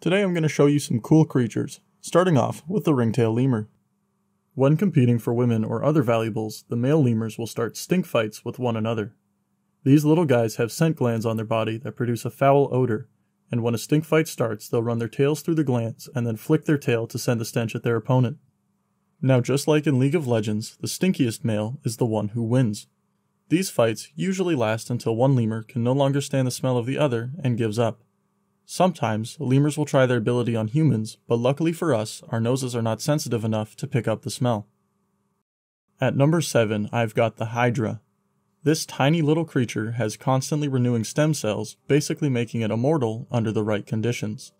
Today I'm going to show you some cool creatures, starting off with the ringtail lemur. When competing for women or other valuables, the male lemurs will start stink fights with one another. These little guys have scent glands on their body that produce a foul odor, and when a stink fight starts, they'll run their tails through the glands and then flick their tail to send the stench at their opponent. Now, just like in League of Legends, the stinkiest male is the one who wins. These fights usually last until one lemur can no longer stand the smell of the other and gives up. Sometimes, lemurs will try their ability on humans, but luckily for us, our noses are not sensitive enough to pick up the smell. At number 7, I've got the Hydra. This tiny little creature has constantly renewing stem cells, basically making it immortal under the right conditions.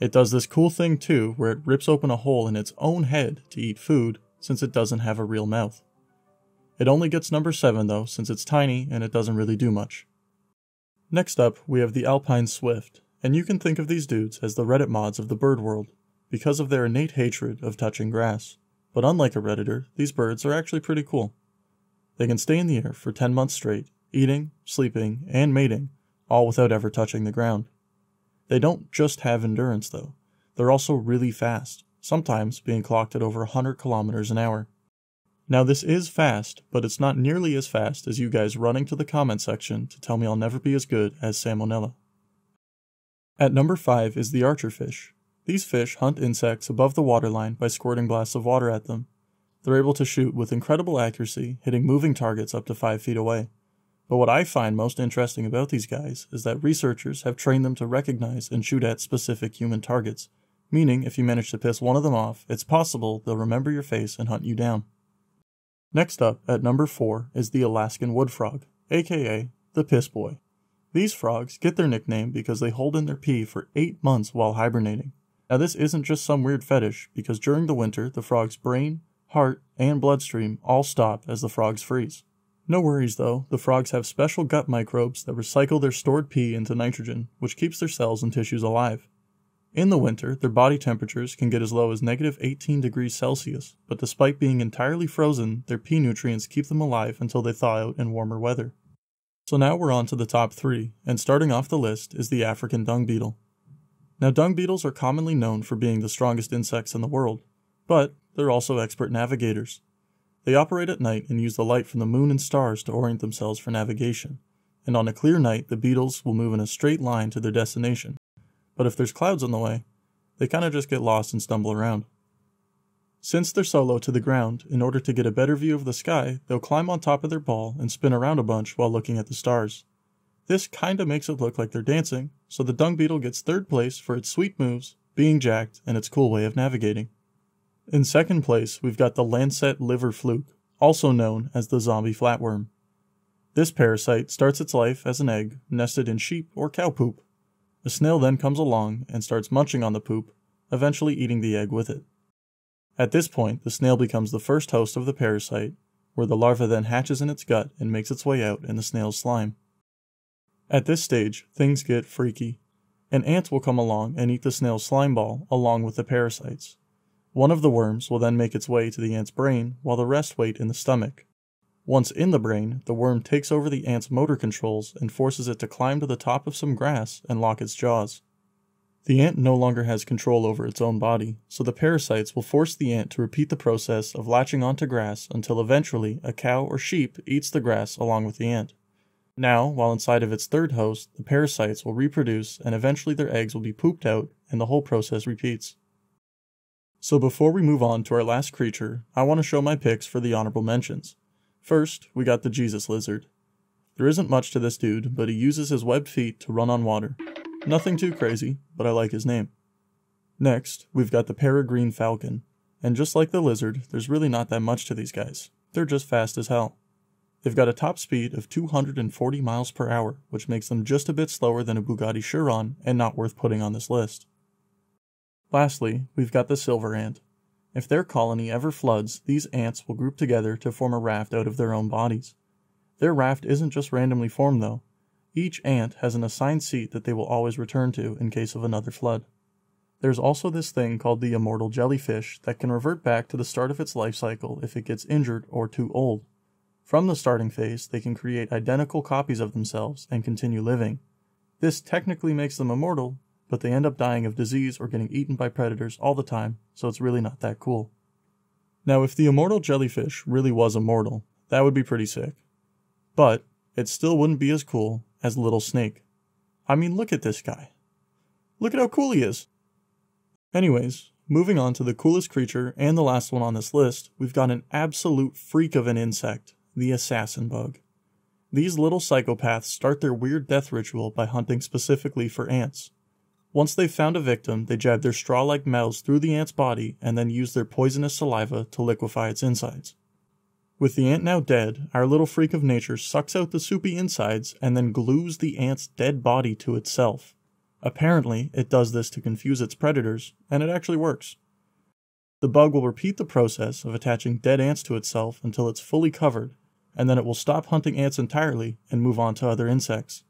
It does this cool thing too, where it rips open a hole in its own head to eat food, since it doesn't have a real mouth. It only gets number 7 though, since it's tiny and it doesn't really do much. Next up, we have the Alpine Swift, and you can think of these dudes as the Reddit mods of the bird world, because of their innate hatred of touching grass. But unlike a Redditor, these birds are actually pretty cool. They can stay in the air for 10 months straight, eating, sleeping, and mating, all without ever touching the ground. They don't just have endurance though, they're also really fast, sometimes being clocked at over 100 kilometers an hour. Now this is fast, but it's not nearly as fast as you guys running to the comment section to tell me I'll never be as good as Salmonella. At number 5 is the archerfish. These fish hunt insects above the waterline by squirting blasts of water at them. They're able to shoot with incredible accuracy, hitting moving targets up to 5 feet away. But what I find most interesting about these guys is that researchers have trained them to recognize and shoot at specific human targets, meaning if you manage to piss one of them off, it's possible they'll remember your face and hunt you down. Next up, at number 4, is the Alaskan wood frog, aka the piss boy. These frogs get their nickname because they hold in their pee for 8 months while hibernating. Now this isn't just some weird fetish, because during the winter, the frog's brain, heart, and bloodstream all stop as the frogs freeze. No worries though, the frogs have special gut microbes that recycle their stored pee into nitrogen, which keeps their cells and tissues alive. In the winter, their body temperatures can get as low as negative 18 degrees Celsius, but despite being entirely frozen, their pee nutrients keep them alive until they thaw out in warmer weather. So now we're on to the top three, and starting off the list is the African dung beetle. Now, dung beetles are commonly known for being the strongest insects in the world, but they're also expert navigators. They operate at night and use the light from the moon and stars to orient themselves for navigation, and on a clear night, the beetles will move in a straight line to their destination, but if there's clouds on the way, they kind of just get lost and stumble around. Since they're so low to the ground, in order to get a better view of the sky, they'll climb on top of their ball and spin around a bunch while looking at the stars. This kinda makes it look like they're dancing, so the dung beetle gets third place for its sweet moves, being jacked, and its cool way of navigating. In second place, we've got the lancet liver fluke, also known as the zombie flatworm. This parasite starts its life as an egg nested in sheep or cow poop. A snail then comes along and starts munching on the poop, eventually eating the egg with it. At this point, the snail becomes the first host of the parasite, where the larva then hatches in its gut and makes its way out in the snail's slime. At this stage, things get freaky. An ant will come along and eat the snail's slime ball along with the parasites. One of the worms will then make its way to the ant's brain while the rest wait in the stomach. Once in the brain, the worm takes over the ant's motor controls and forces it to climb to the top of some grass and lock its jaws. The ant no longer has control over its own body, so the parasites will force the ant to repeat the process of latching onto grass until eventually a cow or sheep eats the grass along with the ant. Now, while inside of its third host, the parasites will reproduce and eventually their eggs will be pooped out and the whole process repeats. So before we move on to our last creature, I want to show my picks for the honorable mentions. First, we got the Jesus lizard. There isn't much to this dude, but he uses his webbed feet to run on water. Nothing too crazy, but I like his name. Next, we've got the peregrine falcon. And just like the lizard, there's really not that much to these guys. They're just fast as hell. They've got a top speed of 240 miles per hour, which makes them just a bit slower than a Bugatti Chiron and not worth putting on this list. Lastly, we've got the silver ant. If their colony ever floods, these ants will group together to form a raft out of their own bodies. Their raft isn't just randomly formed though. Each ant has an assigned seat that they will always return to in case of another flood. There's also this thing called the immortal jellyfish that can revert back to the start of its life cycle if it gets injured or too old. From the starting phase, they can create identical copies of themselves and continue living. This technically makes them immortal, but they end up dying of disease or getting eaten by predators all the time, so it's really not that cool. Now, if the immortal jellyfish really was immortal, that would be pretty sick. But it still wouldn't be as cool as Little Snake. I mean, look at this guy. Look at how cool he is. Anyways, moving on to the coolest creature and the last one on this list, we've got an absolute freak of an insect, the assassin bug. These little psychopaths start their weird death ritual by hunting specifically for ants. Once they've found a victim, they jab their straw like mouths through the ant's body and then use their poisonous saliva to liquefy its insides. With the ant now dead, our little freak of nature sucks out the soupy insides and then glues the ant's dead body to itself. Apparently, it does this to confuse its predators, and it actually works. The bug will repeat the process of attaching dead ants to itself until it's fully covered, and then it will stop hunting ants entirely and move on to other insects.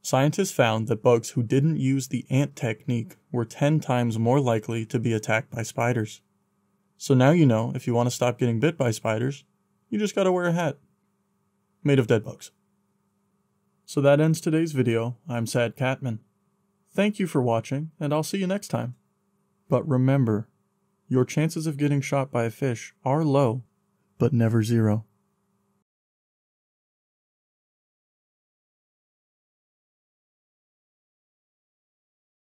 Scientists found that bugs who didn't use the ant technique were 10 times more likely to be attacked by spiders. So now you know if you want to stop getting bit by spiders, you just gotta wear a hat. Made of dead bugs. So that ends today's video. I'm Sad Catman. Thank you for watching, and I'll see you next time. But remember, your chances of getting shot by a fish are low, but never zero.